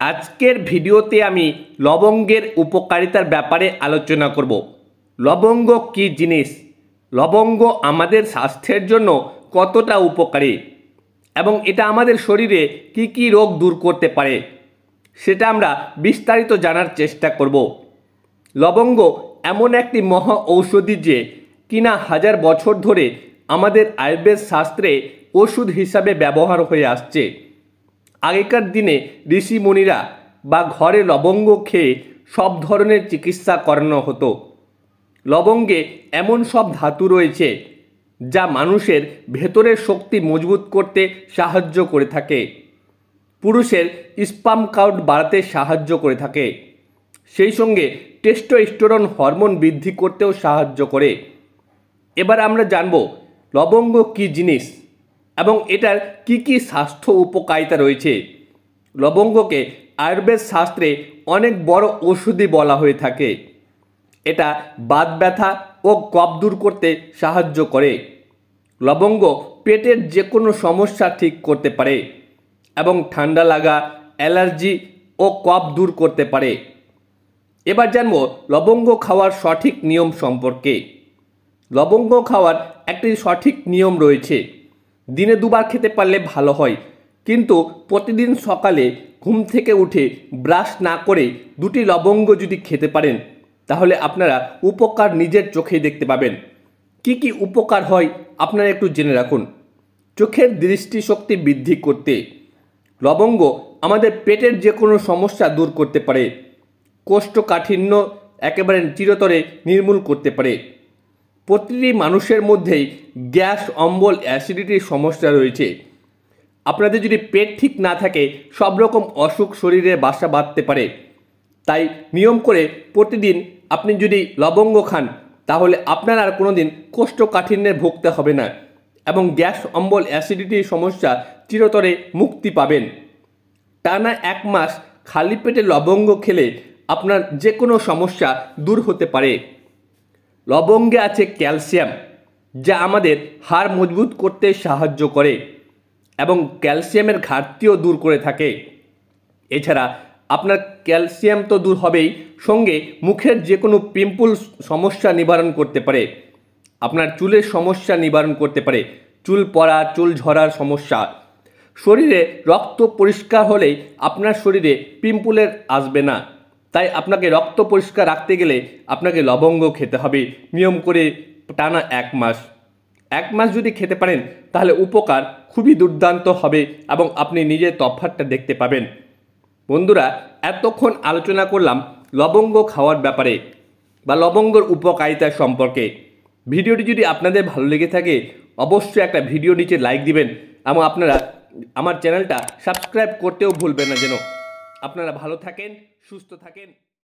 আজকের ভিডিওতে আমি লবঙ্গের উপকারিতার ব্যাপারে আলোচনা করব। লবঙ্গ কী জিনিস? লবঙ্গ আমাদের স্বাস্থ্যের জন্য কতটা উপকারী? এবং এটা আমাদের শরীরে কি কি রোগ দূর করতে পারে? সেটা আমরা বিস্তারিত জানার চেষ্টা করব। লবঙ্গ এমন একটি মহা ঔষধি যে কিনা হাজার বছর ধরে আমাদের আয়ুর্বেদ শাস্ত্রে ওষুধ হিসাবে ব্যবহার হয়ে আসছে। আগেকার দিনে ঋষিমণিরা বা ঘরে লবঙ্গ খেয়ে সব ধরনের চিকিৎসা করানো হতো। লবঙ্গে এমন সব ধাতু রয়েছে যা মানুষের ভেতরের শক্তি মজবুত করতে সাহায্য করে থাকে। পুরুষের স্পাম কাউন্ট বাড়াতে সাহায্য করে থাকে। সেই সঙ্গে টেস্টোস্টেরন হরমোন বৃদ্ধি করতেও সাহায্য করে। এবার আমরা জানব লবঙ্গ কী জিনিস। এবং এটার কি কি স্বাস্থ্য উপকারিতা রয়েছে? লবঙ্গকে আয়ুর্বেদ শাস্ত্রে অনেক বড় ওষুধই বলা হয়ে থাকে। এটা বাত ব্যথা ও কফ দূর করতে সাহায্য করে। লবঙ্গ পেটের যে কোনো সমস্যা ঠিক করতে পারে এবং ঠান্ডা লাগা, অ্যালার্জি ও কফ দূর করতে পারে। এবার জানব লবঙ্গ খাওয়ার সঠিক নিয়ম সম্পর্কে। লবঙ্গ খাওয়ার একটি সঠিক নিয়ম রয়েছে। দিনে দুবার খেতে পারলে ভালো হয়। কিন্তু প্রতিদিন সকালে ঘুম থেকে উঠে ব্রাশ না করে দুটি লবঙ্গ যদি খেতে পারেন, তাহলে আপনারা উপকার নিজের চোখেই দেখতে পাবেন। কি কি উপকার হয় আপনারা একটু জেনে রাখুন। চোখের দৃষ্টিশক্তি বৃদ্ধি করতে। লবঙ্গ আমাদের পেটের যে কোনো সমস্যা দূর করতে পারে। কোষ্ঠকাঠিন্য একেবারে চিরতরে নির্মূল করতে পারে। প্রতিটি মানুষের মধ্যেই গ্যাস, অম্বল, অ্যাসিডিটির সমস্যা রয়েছে। আপনাদের যদি পেট ঠিক না থাকে, সব রকম অসুখ শরীরে বাসা বাঁধতে পারে। তাই নিয়ম করে প্রতিদিন আপনি যদি লবঙ্গ খান, তাহলে আপনার আর কোনো দিন কোষ্ঠকাঠিন্যে ভুগতে হবে না এবং গ্যাস, অম্বল, অ্যাসিডিটির সমস্যা চিরতরে মুক্তি পাবেন। টানা এক মাস খালি পেটে লবঙ্গ খেলে আপনার যে কোনো সমস্যা দূর হতে পারে। লবঙ্গে আছে ক্যালসিয়াম, যা আমাদের হাড় মজবুত করতে সাহায্য করে এবং ক্যালসিয়ামের ঘাটতিও দূর করে থাকে। এছাড়া আপনার ক্যালসিয়াম তো দূর হবেই, সঙ্গে মুখের যে কোনো পিম্পল সমস্যা নিবারণ করতে পারে, আপনার চুলের সমস্যা নিবারণ করতে পারে, চুল পড়া, চুল ঝরার সমস্যা। শরীরে রক্ত পরিষ্কার হলেই আপনার শরীরে পিম্পলের আসবে না। তাই আপনাকে রক্ত পরিষ্কার রাখতে গেলে আপনাকে লবঙ্গ খেতে হবে। নিয়ম করে টানা এক মাস। এক মাস যদি খেতে পারেন, তাহলে উপকার খুবই দুর্দান্ত হবে এবং আপনি নিজের তফাতটা দেখতে পাবেন। বন্ধুরা, এতক্ষণ আলোচনা করলাম লবঙ্গ খাওয়ার ব্যাপারে বা লবঙ্গর উপকারিতা সম্পর্কে। ভিডিওটি যদি আপনাদের ভালো লেগে থাকে, অবশ্যই একটা ভিডিও নিচে লাইক দিবেন এবং আপনারা আমার চ্যানেলটা সাবস্ক্রাইব করতেও ভুলবেন না যেন। আপনারা ভালো থাকেন সুস্থ থাকেন।